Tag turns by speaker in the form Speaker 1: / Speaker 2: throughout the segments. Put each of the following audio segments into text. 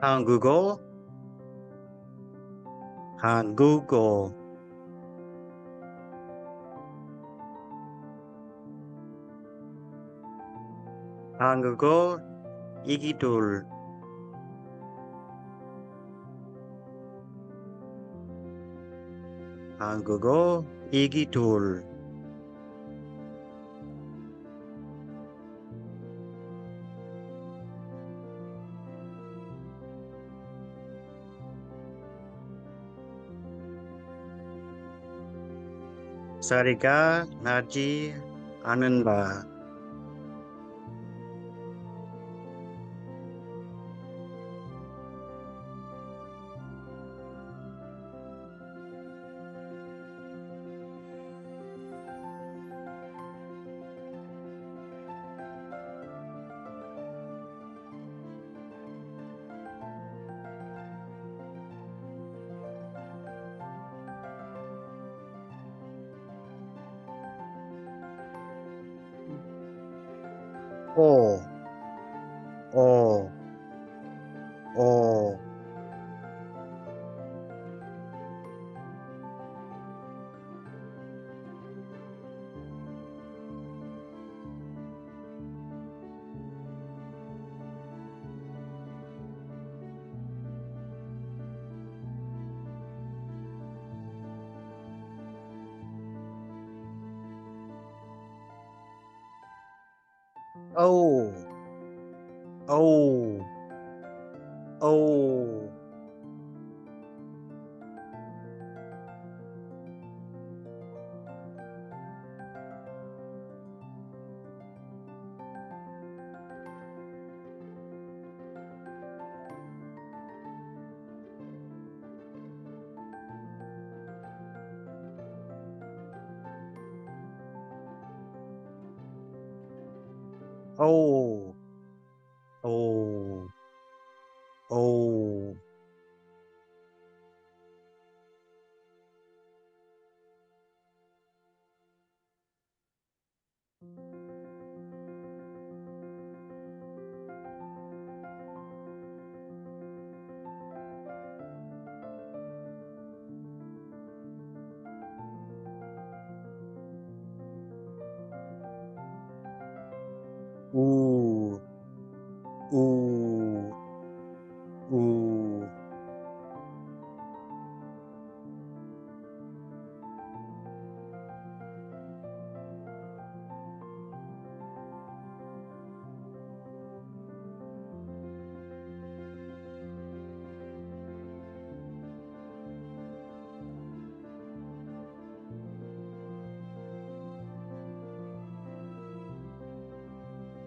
Speaker 1: 한국어 한국어. 한국어 이기둘. 한국어 이기둘 Sarika Naji Ananda Oh. Oh. Oh.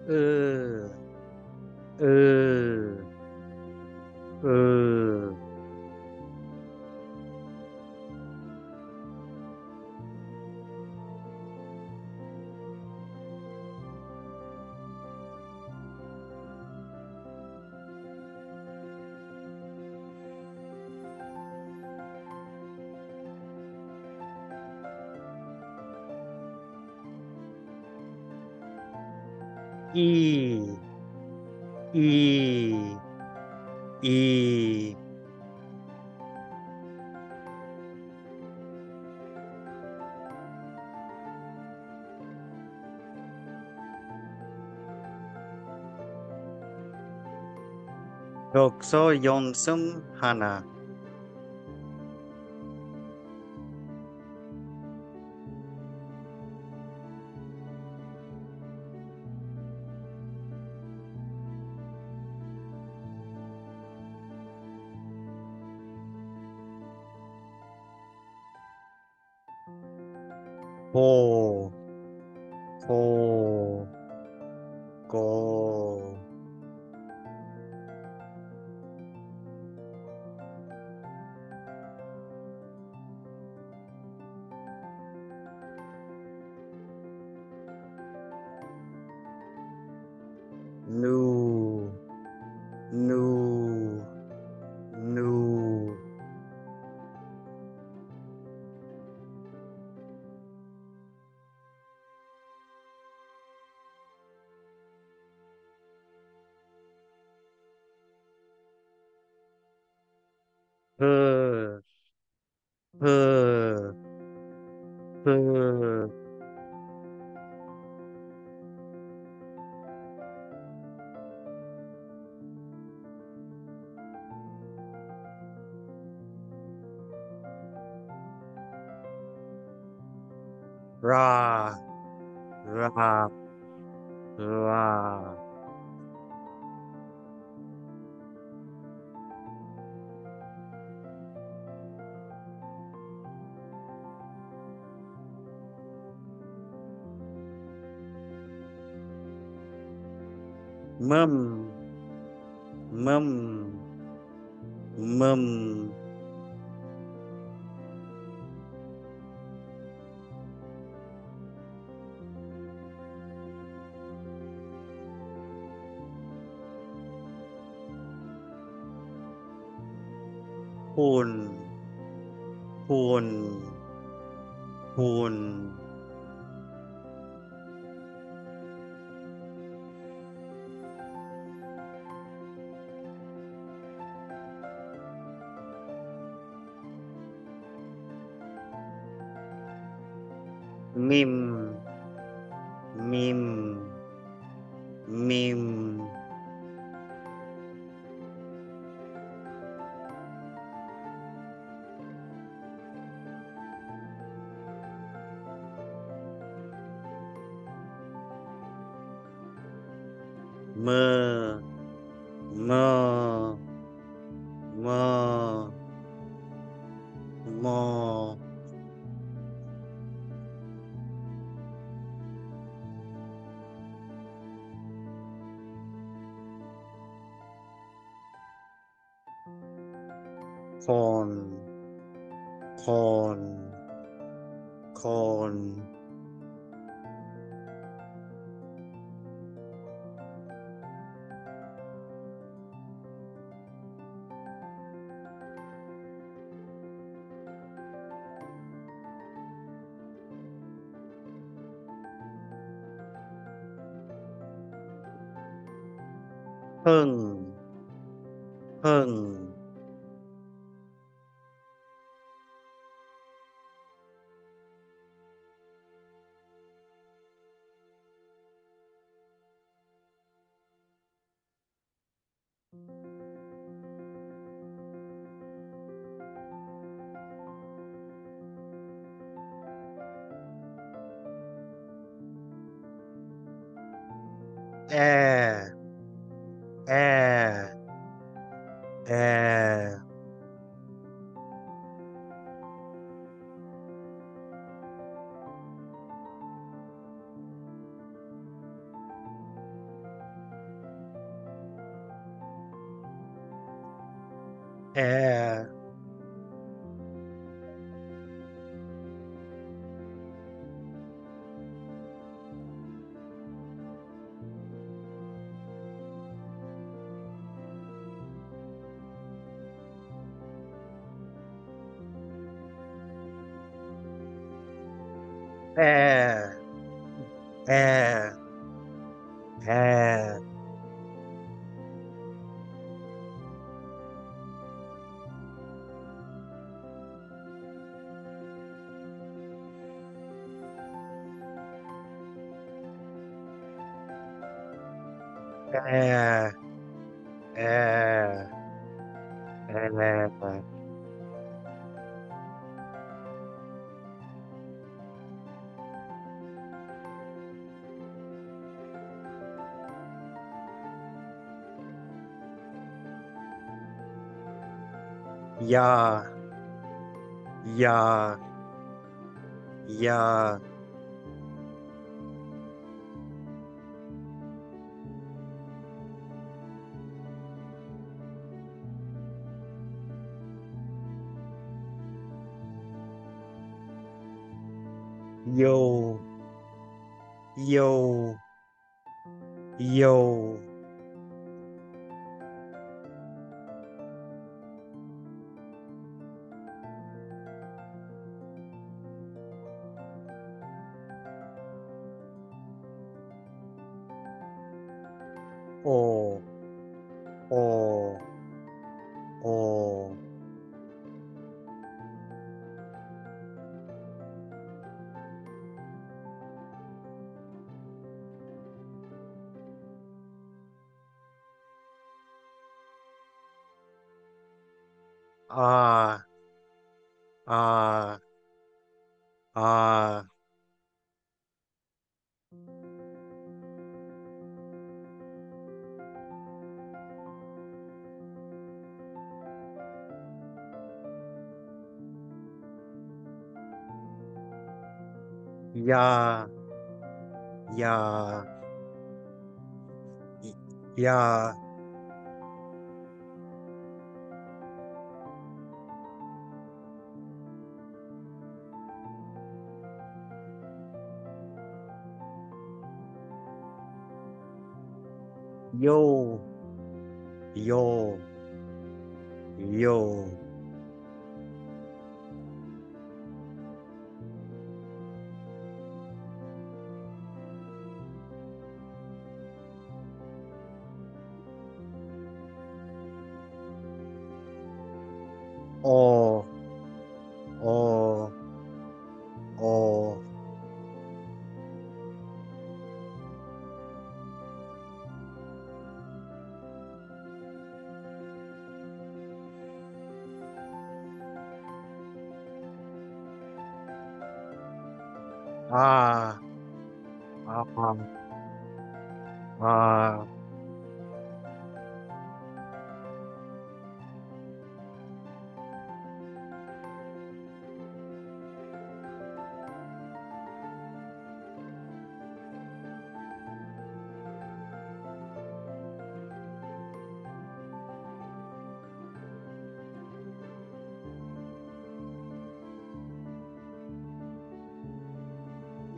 Speaker 1: uh, uh, uh, 독서 연습 하나. No. mâm mâm mâm hồn hồn hồn mim. Mim. Mim. 嗯嗯 É... É, é, Eh, eh, é. É. É. Yeah. Yeah. Yeah. Yo. Yo. Yo. Oh. Oh. Yeah. Yeah. Yeah. Yo. Yo. Yo. 啊啊！啊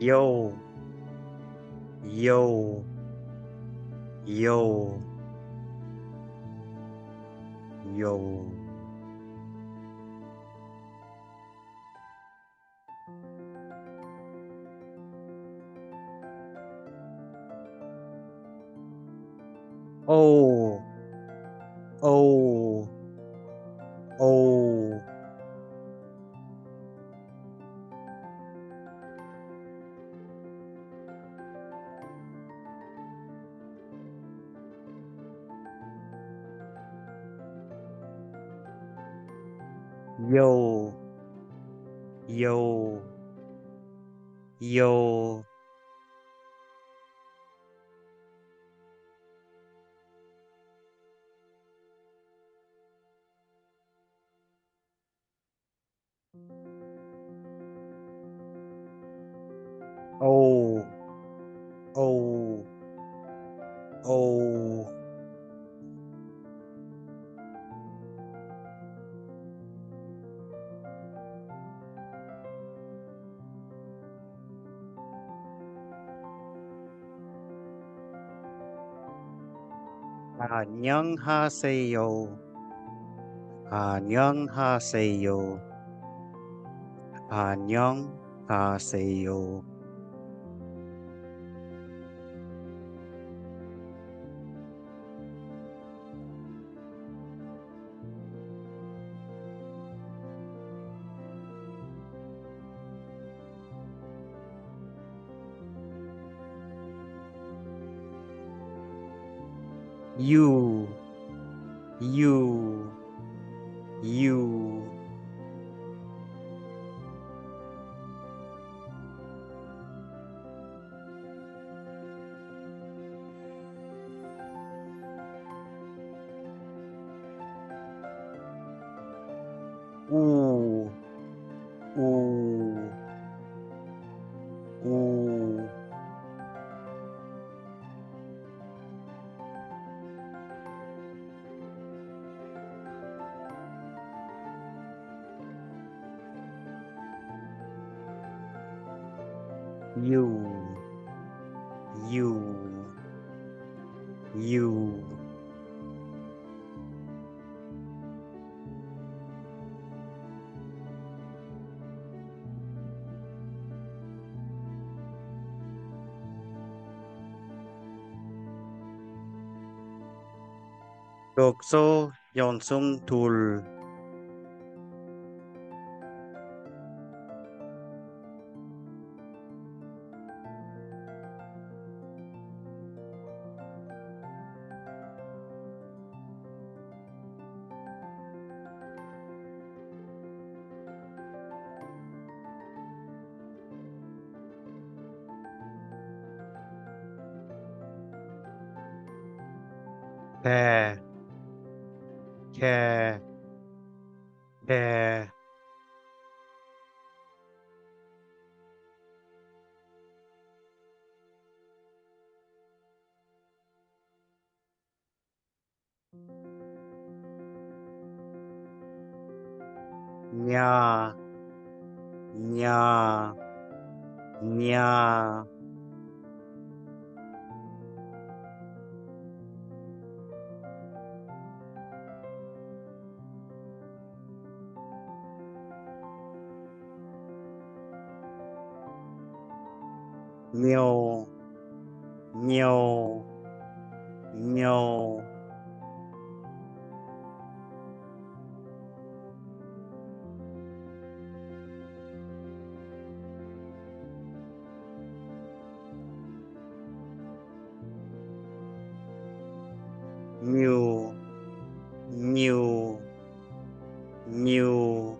Speaker 1: yo, yo, yo, yo. Oh. 오, 오, 오, 안녕하세요. 안녕하세요. 안녕하세요. You, you, you, 독서 연습 둘, 呀呀呀喵！喵！喵 nhiều nhiều nhiều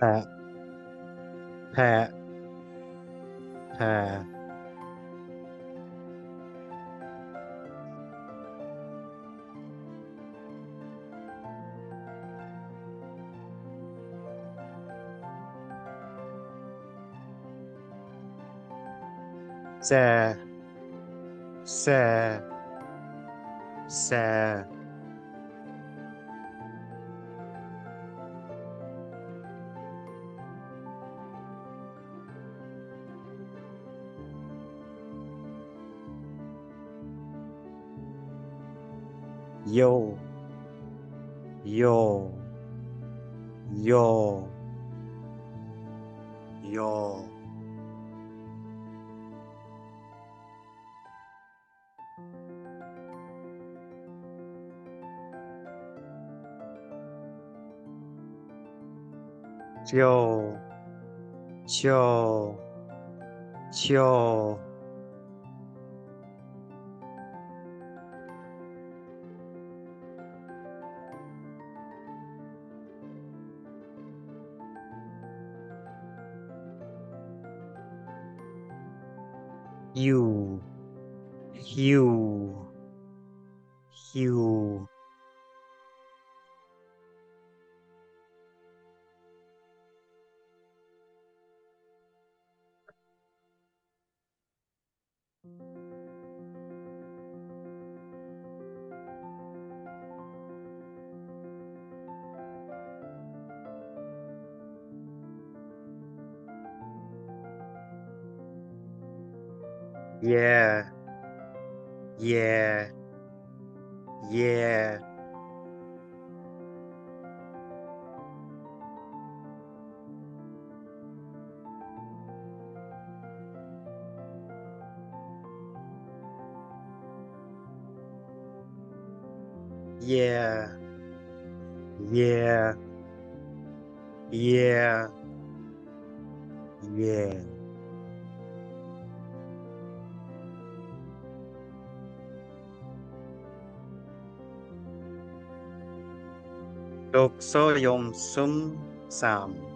Speaker 1: hạ hạ hạ se se se. Yo yo yo yo. 叫叫叫 you you you Yeah. Yeah. Yeah. Yeah. Lục sô yom sum sam.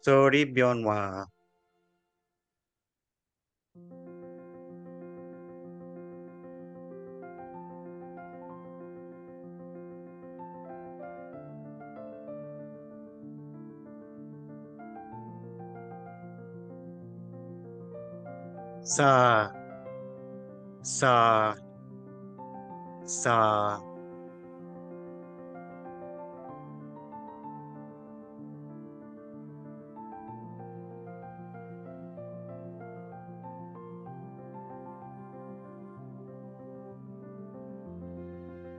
Speaker 1: Sorry, Byonwa. Sa, sa, sa.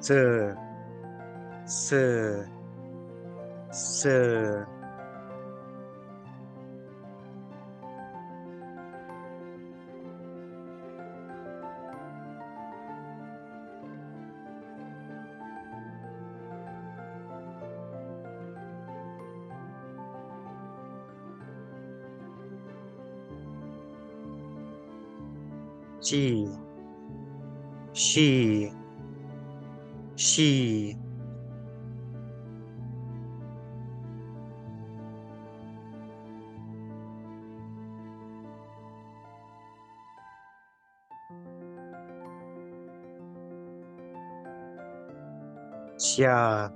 Speaker 1: 这是是 g 系し下，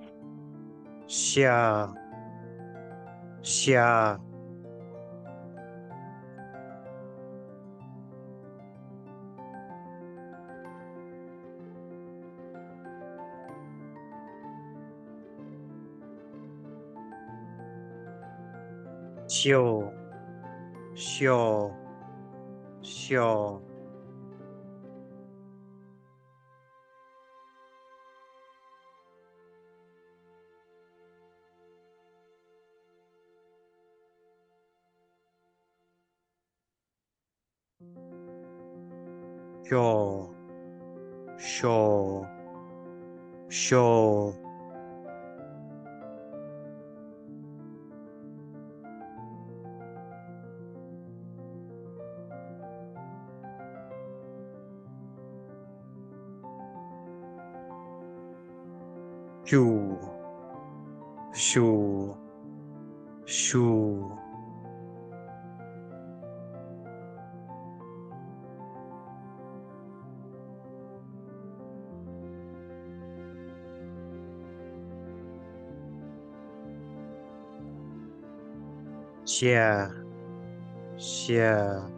Speaker 1: 下，下。小，小，小，小，小，小。修修修！下下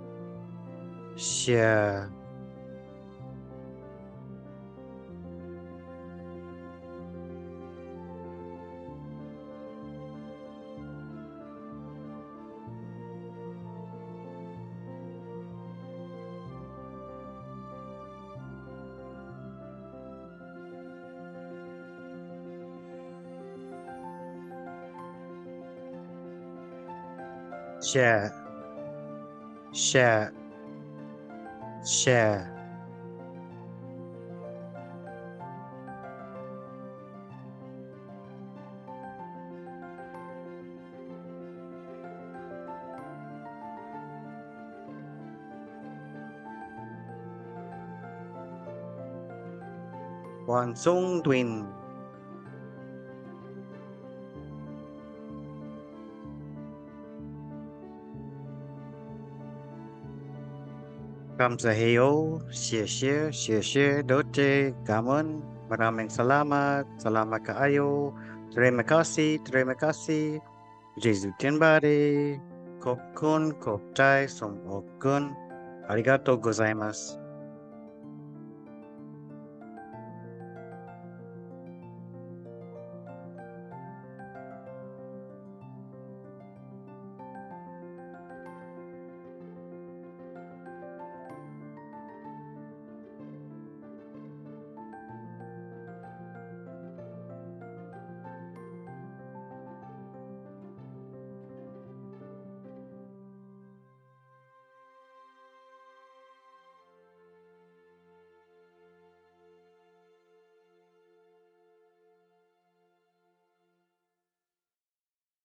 Speaker 1: 下！Share, share, share. Quang Sung Twin. Kamsaheo, Sheshe, Sheshe, Dote, Gamon, maraming salamat, salamat kaayo, terima kasih, terima kasih, Jesus Tenbari, Kopkun, Koptai, Som Okun, Arigato gozaimasu.